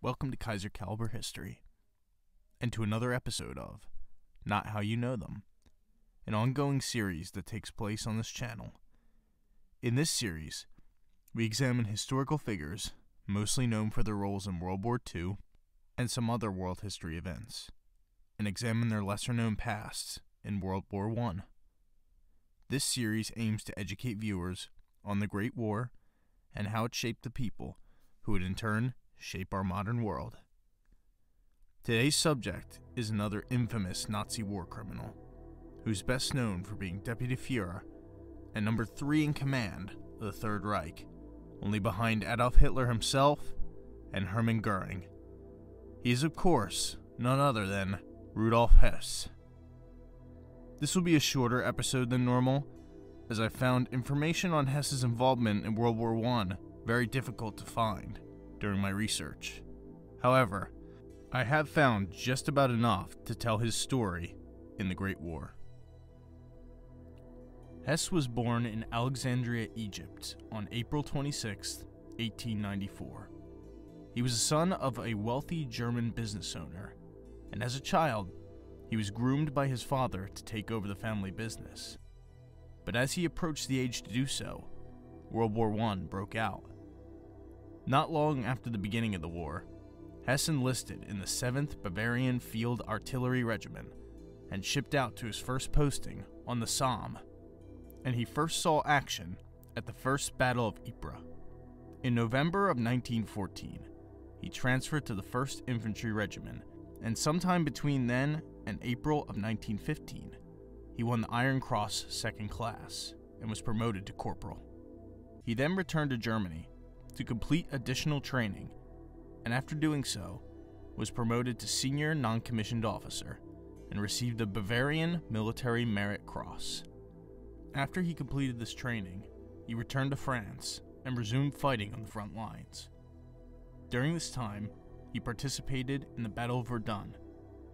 Welcome to Kaiser Caliber History, and to another episode of Not How You Know Them, an ongoing series that takes place on this channel. In this series, we examine historical figures, mostly known for their roles in World War II and some other world history events, and examine their lesser known pasts in World War I. This series aims to educate viewers on the Great War and how it shaped the people who would in turn shape our modern world. Today's subject is another infamous Nazi war criminal, who's best known for being Deputy Fuhrer and number three in command of the Third Reich, only behind Adolf Hitler himself and Hermann Goering. He is, of course, none other than Rudolf Hess. This will be a shorter episode than normal, as I found information on Hess's involvement in World War I very difficult to find during my research. However, I have found just about enough to tell his story in the Great War. Hess was born in Alexandria, Egypt on April 26, 1894. He was the son of a wealthy German business owner, and as a child, he was groomed by his father to take over the family business. But as he approached the age to do so, World War I broke out. Not long after the beginning of the war, Hess enlisted in the 7th Bavarian Field Artillery Regiment and shipped out to his first posting on the Somme, and he first saw action at the First Battle of Ypres. In November of 1914, he transferred to the 1st Infantry Regiment, and sometime between then and April of 1915, he won the Iron Cross Second Class and was promoted to corporal. He then returned to Germany to complete additional training, and after doing so, was promoted to senior non commissioned officer and received the Bavarian Military Merit Cross. After he completed this training, he returned to France and resumed fighting on the front lines. During this time, he participated in the Battle of Verdun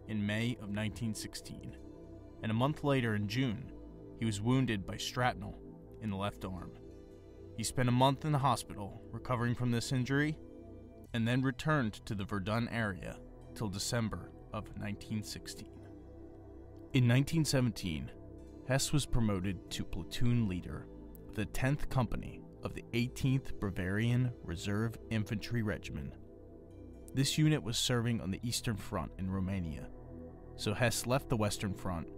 in May of 1916, and a month later in June, he was wounded by shrapnel in the left arm. He spent a month in the hospital recovering from this injury and then returned to the Verdun area till December of 1916. In 1917, Hess was promoted to platoon leader of the 10th Company of the 18th Bavarian Reserve Infantry Regiment. This unit was serving on the Eastern Front in Romania, so Hess left the Western Front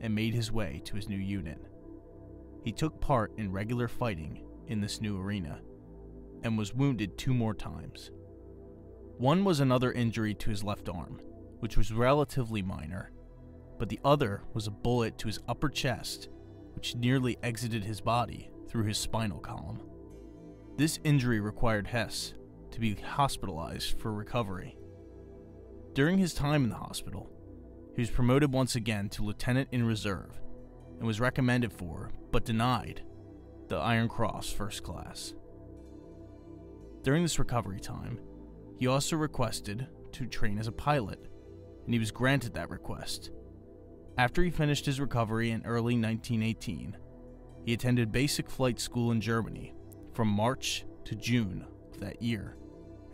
and made his way to his new unit. He took part in regular fighting in this new arena and was wounded two more times. One was another injury to his left arm, which was relatively minor, but the other was a bullet to his upper chest, which nearly exited his body through his spinal column. This injury required Hess to be hospitalized for recovery. During his time in the hospital, he was promoted once again to lieutenant in reserve and was recommended for, but denied, the Iron Cross First Class. During this recovery time, he also requested to train as a pilot, and he was granted that request. After he finished his recovery in early 1918, he attended basic flight school in Germany from March to June of that year,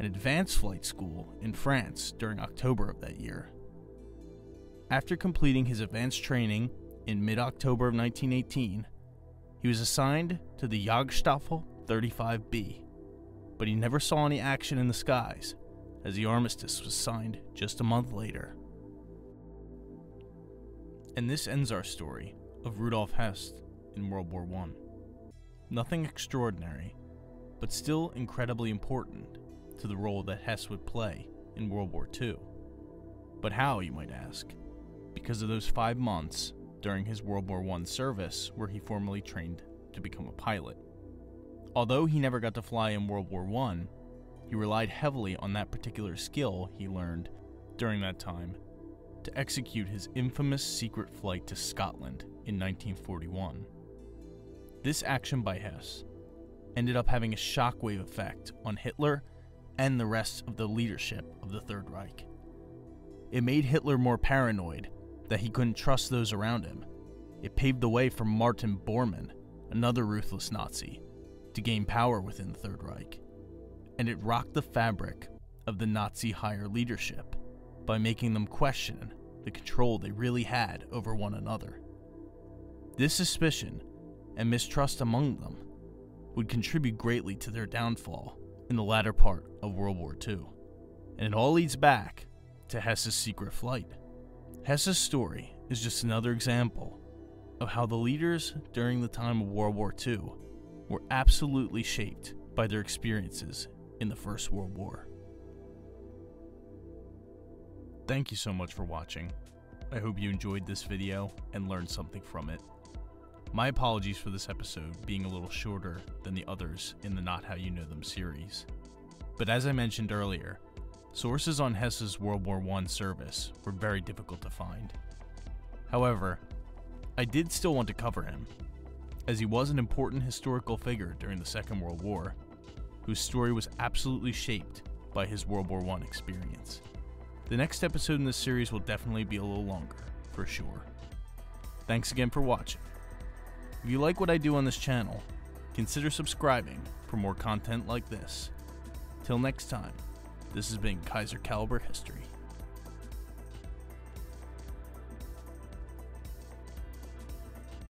and advanced flight school in France during October of that year. After completing his advanced training in mid October of 1918, he was assigned to the Jagdstaffel 35B, but he never saw any action in the skies, as the armistice was signed just a month later. And this ends our story of Rudolf Hess in World War I. Nothing extraordinary, but still incredibly important to the role that Hess would play in World War II. But how, you might ask? Because of those five months during his World War I service, where he formally trained to become a pilot. Although he never got to fly in World War I, he relied heavily on that particular skill he learned during that time to execute his infamous secret flight to Scotland in 1941. This action by Hess ended up having a shockwave effect on Hitler and the rest of the leadership of the Third Reich. It made Hitler more paranoid that he couldn't trust those around him. It paved the way for Martin Bormann, another ruthless Nazi, to gain power within the Third Reich. And it rocked the fabric of the Nazi higher leadership by making them question the control they really had over one another. This suspicion and mistrust among them would contribute greatly to their downfall in the latter part of World War II. And it all leads back to Hess's secret flight. Hess's story is just another example of how the leaders during the time of World War II were absolutely shaped by their experiences in the First World War. Thank you so much for watching. I hope you enjoyed this video and learned something from it. My apologies for this episode being a little shorter than the others in the Not How You Know Them series. But as I mentioned earlier, sources on Hess's World War I service were very difficult to find. However, I did still want to cover him, as he was an important historical figure during the Second World War, whose story was absolutely shaped by his World War I experience. The next episode in this series will definitely be a little longer, for sure. Thanks again for watching. If you like what I do on this channel, consider subscribing for more content like this. Till next time, this has been Kaiser Caliber History.